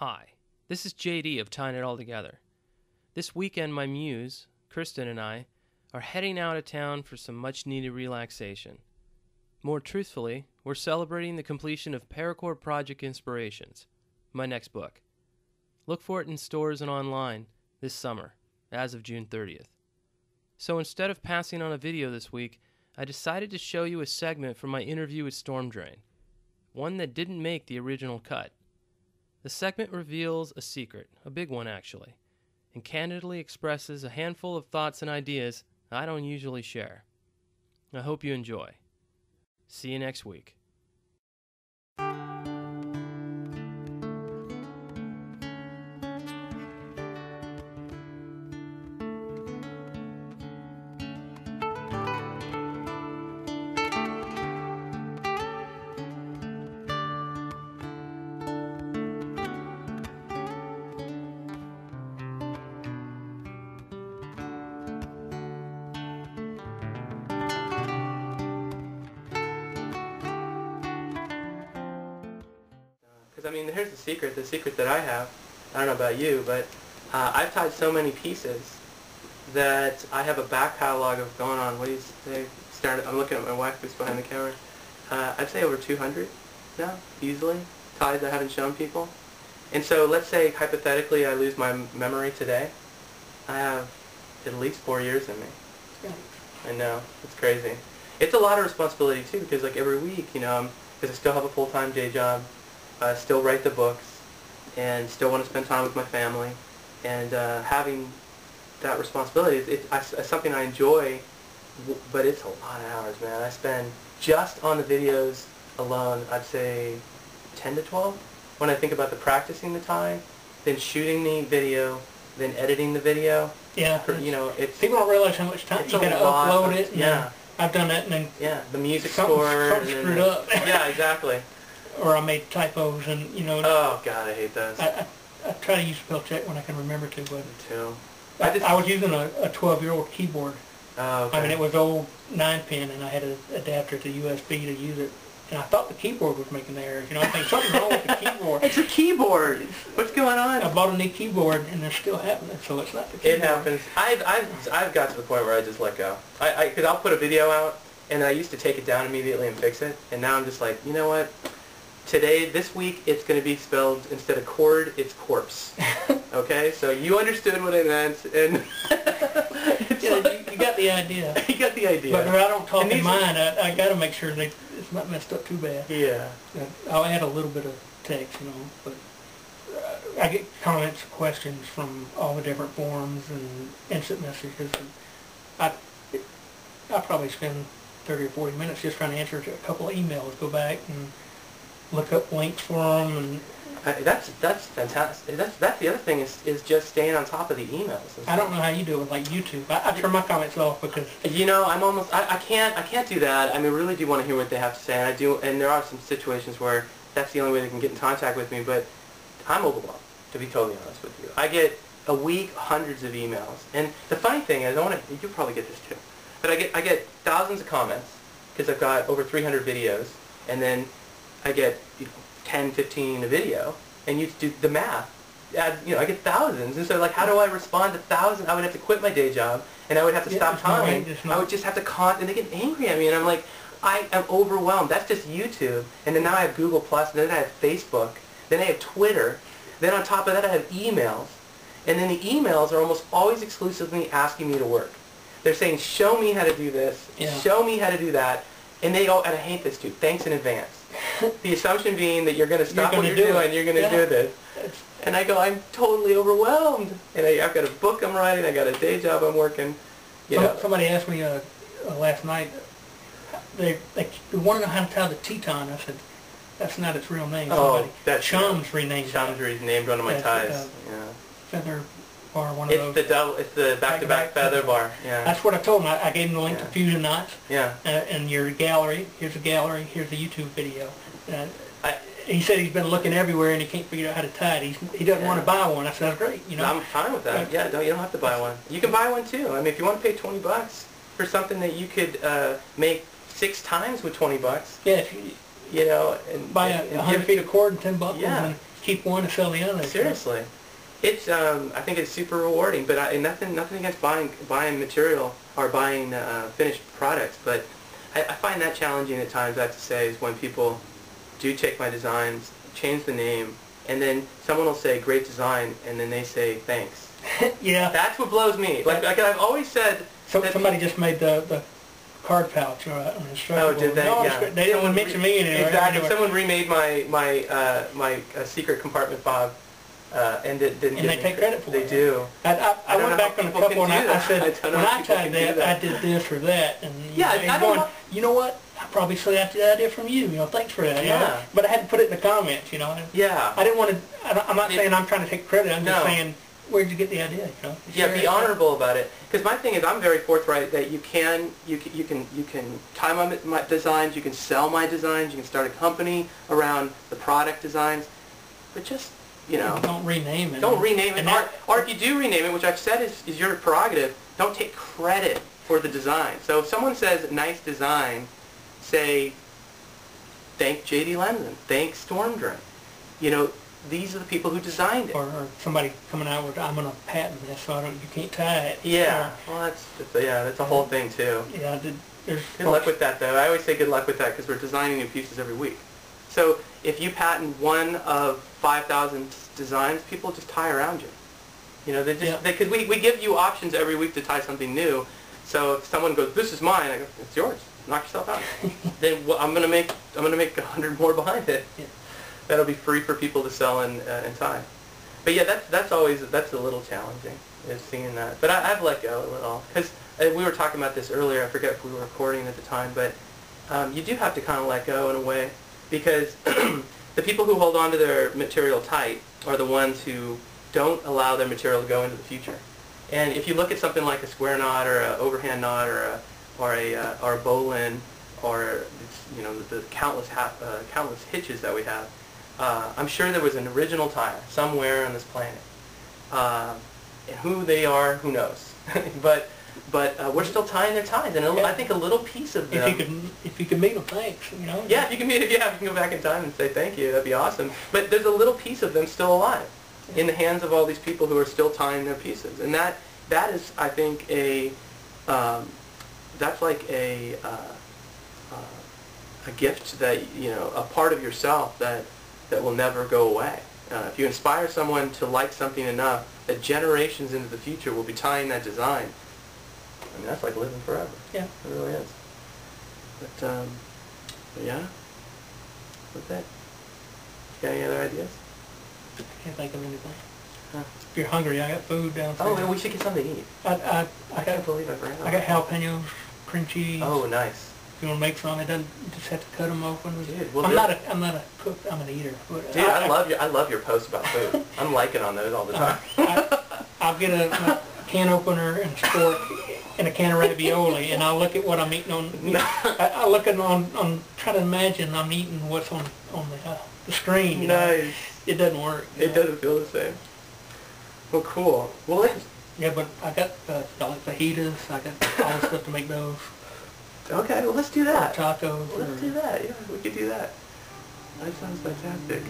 Hi, this is JD of Tying It All Together. This weekend, my muse, Kristen, and I are heading out of town for some much needed relaxation. More truthfully, we're celebrating the completion of Paracord Project Inspirations, my next book. Look for it in stores and online this summer, as of June 30th. So instead of passing on a video this week, I decided to show you a segment from my interview with Stormdrane, one that didn't make the original cut. The segment reveals a secret, a big one actually, and candidly expresses a handful of thoughts and ideas I don't usually share. I hope you enjoy. See you next week. I mean, here's the secret. The secret that I have. I don't know about you, but uh, I've tied so many pieces that I have a back catalog of going on. What do you say? Started. I'm looking at my wife who's behind the camera. Uh, I'd say over 200 now, easily ties I haven't shown people. And so let's say hypothetically I lose my memory today. I have at least four years in me. Yeah. I know. It's crazy. It's a lot of responsibility too because like every week, you know, because I still have a full-time day job, I still write the books, and still want to spend time with my family, and uh, having that responsibility is it, I, it's something I enjoy, but it's a lot of hours, man. I spend just on the videos alone, I'd say 10 to 12. When I think about the practicing the time, then shooting the video, then editing the video, Yeah. for- you know, it's People don't realize how much time you gotta upload of- it. yeah. I've done that and then, yeah, the music Something- score. something screwed then- up. yeah, exactly. Or I made typos and, you know, Oh God, I hate those. I, I, I try to use spell check when I can remember to, but Me too. I, I I was using a, a 12 year old keyboard. Oh, okay. I mean, it was old 9 pin and I had an adapter to USB to use it. And I thought the keyboard was making the errors. You know, I think something's wrong with the keyboard. It's a keyboard. What's going on? I bought a new keyboard and they're still happening, so it's not the keyboard. It happens. I've, I've, I've got to the point where I just let go. I, I, cause I'll put a video out, and I used to take it down immediately and fix it, and now I'm just like, you know what? Today, this week, it's going to be spelled instead of cord, it's corpse. Okay, so you understood what I meant, and Yeah, like- you, you got the idea. you got the idea. But I don't talk in mine, I, I got to make sure that it's not messed up too bad. Yeah. Uh, I'll add a little bit of text, you know, but uh, I get comments, questions from all the different forums and instant messages. And I, I probably spend 30 or 40 minutes just trying to answer a couple of emails, go back and look up links for them. And I, that's that's fantastic. That's that's the other thing is is just staying on top of the emails. I don't know how you do it with like YouTube. I, I turn my comments off because You know, I'm almost, I, I can't, I can't do that. I mean, really do want to hear what they have to say, and I do, and there are some situations where that's the only way they can get in contact with me, but I'm overwhelmed, to be totally honest with you. I get a week, hundreds of emails, and the funny thing is, I want to, you probably get this too, but I get, I get thousands of comments, because I've got over 300 videos, and then I get 10, 15 a video, and you do the math, add, you know, I get thousands, and so like, how do I respond to thousands? I would have to quit my day job, and I would have to Yeah, stop it's not- time. it's I would just have to con, and they get angry at me, and I'm like, I am overwhelmed. That's just YouTube, and then now I have Google Plus, and then I have Facebook, then I have Twitter, then on top of that I have emails, and then the emails are almost always exclusively asking me to work. They're saying, show me how to do this, Yeah. show me how to do that, and they all, and I hate this too. Thanks in advance. the assumption being that you're going to stop what gonna you're do it. doing, you're going to Yeah. do this. And I go, I'm totally overwhelmed. And I, I've got a book I'm writing, I got a day job I'm working. You Some- know, Somebody asked me uh, uh, last night, they, they they want to know how to tie the Teton. I said, that's not its real name. Oh, Somebody, that's- Chums renamed it. Chandri's named one of my That's, ties. uh, yeah. Feather Bar, one of It's those. the double, it's the back-to-back Back-to-back feather feather bar. Yeah. That's what I told him. I, I gave him the link Yeah. to Fusion Knots yeah. uh, and your gallery. Here's a gallery. Here's a YouTube video. Uh, I, he said he's been looking everywhere and he can't figure out how to tie it. He's, he doesn't Yeah. want to buy one. I said, that's great. You know, I'm fine with that. Yeah, don't, you don't have to buy one. You can buy one too. I mean, if you want to pay 20 bucks for something that you could uh, make six times with 20 bucks, yeah, if you you know, and, buy a and 100 give- feet of cord and 10 buckles Yeah. and keep one and sell the other. Seriously, it's um, I think it's super rewarding. But I, nothing nothing against buying buying material or buying uh, finished products, but I, I find that challenging at times. I have to say is when people do take my designs, change the name, and then someone will say great design, and then they say thanks. yeah. That's what blows me. Like, like I've always said. So somebody just made the, the card pouch or an instructor. Oh, did they? No, yeah. They didn't Someone mention me anywhere. Exactly. anywhere. Someone remade my my uh, my uh, secret compartment fob, uh, and it didn't. And they take credit for They it. They do. I, I, I, I went back on a couple and I, I said, I when I tried that, that. I did this or that. And Yeah, and I don't going, know- you know what? I probably said that I did from you. You know, thanks for that. you know. Yeah. But I had to put it in the comments. You know. Yeah. I didn't want to. I I'm not It- saying I'm trying to take credit. I'm just saying, where'd you get the idea? You know. Yeah, be honorable about it. Because my thing is, I'm very forthright that you can, you can, you can, you can tie my, my designs, you can sell my designs, you can start a company around the product designs, but just, you know, Don't rename it. don't rename it. And Or, or if you do rename it, which I've said is, is your prerogative, don't take credit for the design. So if someone says nice design, say, thank J.D. Lenzen, thank Stormdrane. You know, these are the people who designed it. or, or somebody coming out with, I'm going to patent this, so I don't, you can't tie it. Yeah, well, that's, that's yeah, that's a whole thing too. Yeah, there's. Good luck with that, though. I always say good luck with that because we're designing new pieces every week. So if you patent one of 5,000 designs, people just tie around you. You know, they just Yeah. they because we, we give you options every week to tie something new. So if someone goes, "This is mine," I go, "It's yours. Knock yourself out." then well, I'm gonna make I'm gonna make a hundred more behind it. Yeah. That'll be free for people to sell and uh, and tie. But yeah, that's that's always that's a little challenging is seeing that. But I, I've let go a little because we were talking about this earlier. I forget if we were recording at the time, but um, you do have to kind of let go in a way because the people who hold on to their material tight are the ones who don't allow their material to go into the future. And if you look at something like a square knot or an overhand knot or a or a uh, or a bowline or you know the, the countless uh, countless hitches that we have, uh, I'm sure there was an original tire somewhere on this planet. Uh, and who they are, who knows? but but uh, we're still tying their ties, and a, Yeah. I think a little piece of them. If you could, if you could meet them, thanks, you know? Yeah, if you can meet, yeah, if you can go back in time and say thank you, that'd be awesome. But there's a little piece of them still alive, in the hands of all these people who are still tying their pieces, and that that is, I think, a um, that's like a uh, uh, a gift that you know, a part of yourself that that will never go away. Uh, if you inspire someone to like something enough, that generations into the future will be tying that design. I mean, that's like living forever. Yeah. It really is. But, um, but yeah, that's it. Got any other ideas? Can't think of anything. Huh. If you're hungry, I got food downstairs. Oh, man, we should get something to eat. I, I, I I can't got, believe I forgot. I got jalapenos, cream cheese. Oh, nice. If you want to make some, it doesn't, you just have to cut them open. Dude, well, I'm not a, I'm not a cook, I'm an eater. But Dude, I love your I love your posts about food. I'm liking on those all the Uh, time. I, I'll get a, a can opener and a fork and a can of ravioli, and I'll look at what I'm eating on. I, I look at on, on, try to imagine I'm eating what's on on the uh, the screen. you know. It doesn't work. It know. doesn't feel the same. Well, cool. Well, let's, Yeah, but I got uh, I like fajitas. I got all the stuff to make those. okay. Well, let's do that. Or tacos. Let's or- do that. Yeah, we could do that. That sounds fantastic.